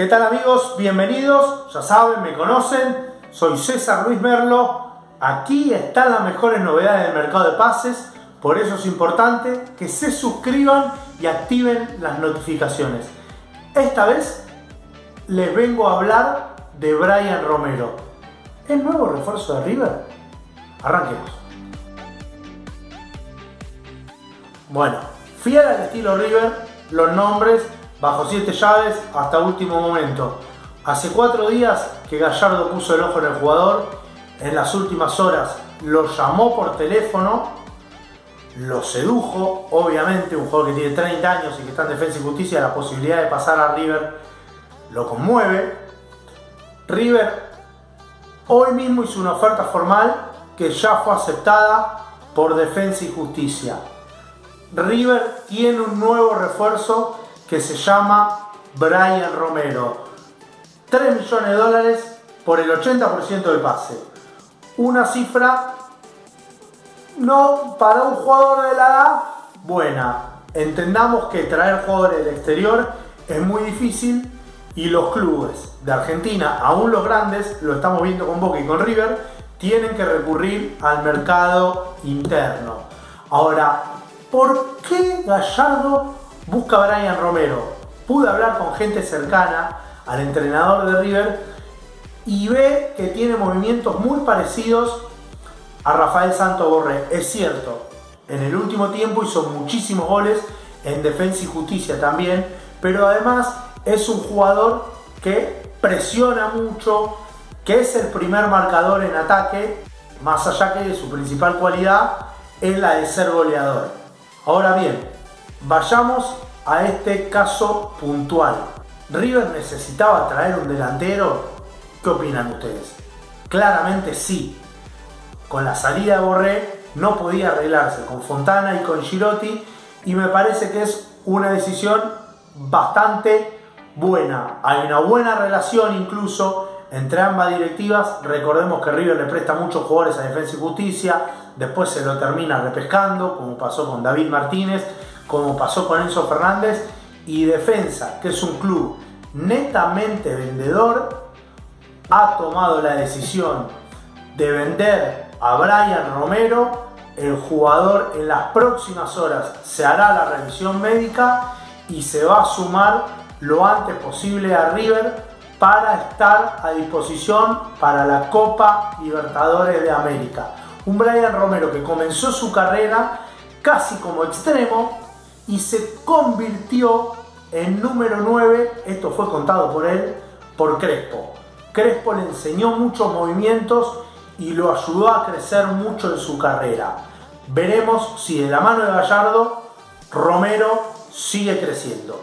¿Qué tal amigos? Bienvenidos, ya saben, me conocen, soy César Luis Merlo, aquí están las mejores novedades del mercado de pases, por eso es importante que se suscriban y activen las notificaciones. Esta vez les vengo a hablar de Brian Romero. ¿Es nuevo refuerzo de River? Arranquemos. Bueno, fiel al estilo River, los nombres bajo siete llaves hasta último momento. Hace cuatro días que Gallardo puso el ojo en el jugador, en las últimas horas lo llamó por teléfono, lo sedujo, obviamente un jugador que tiene 30 años y que está en defensa y justicia, la posibilidad de pasar a River lo conmueve. River hoy mismo hizo una oferta formal que ya fue aceptada por defensa y justicia. River tiene un nuevo refuerzo que se llama Brian Romero. 3 millones de dólares por el 80% del pase. Una cifra no para un jugador de la edad buena. Entendamos que traer jugadores del exterior es muy difícil y los clubes de Argentina, aún los grandes, lo estamos viendo con Boca y con River, tienen que recurrir al mercado interno. Ahora, ¿por qué Gallardo busca a Brian Romero. Pude hablar con gente cercana al entrenador de River y ve que tiene movimientos muy parecidos a Rafael Santo Borré. Es cierto, en el último tiempo hizo muchísimos goles en defensa y justicia también, pero además es un jugador que presiona mucho, que es el primer marcador en ataque, más allá que su principal cualidad es la de ser goleador. Ahora bien, Vayamos a este caso puntual. ¿River necesitaba traer un delantero? ¿Qué opinan ustedes? Claramente sí. Con la salida de Borré no podía arreglarse con Fontana y con Girotti y me parece que es una decisión bastante buena. Hay una buena relación incluso entre ambas directivas. Recordemos que River le presta muchos jugadores a Defensa y Justicia, después se lo termina repescando, como pasó con David Martínez como pasó con Enzo Fernández, y Defensa, que es un club netamente vendedor, ha tomado la decisión de vender a Brian Romero. El jugador en las próximas horas se hará la revisión médica y se va a sumar lo antes posible a River para estar a disposición para la Copa Libertadores de América. Un Brian Romero que comenzó su carrera casi como extremo, y se convirtió en número 9, esto fue contado por él, por Crespo. Crespo le enseñó muchos movimientos y lo ayudó a crecer mucho en su carrera. Veremos si de la mano de Gallardo Romero sigue creciendo.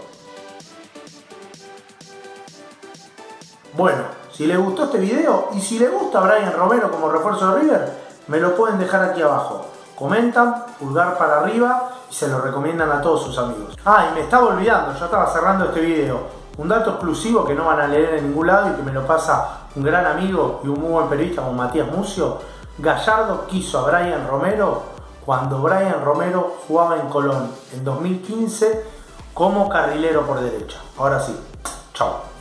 Bueno, si les gustó este video y si les gusta Brian Romero como refuerzo de River, me lo pueden dejar aquí abajo comentan, pulgar para arriba y se lo recomiendan a todos sus amigos. Ah, y me estaba olvidando, ya estaba cerrando este video. Un dato exclusivo que no van a leer en ningún lado y que me lo pasa un gran amigo y un muy buen periodista como Matías Mucio. Gallardo quiso a Brian Romero cuando Brian Romero jugaba en Colón en 2015 como carrilero por derecha. Ahora sí, chao.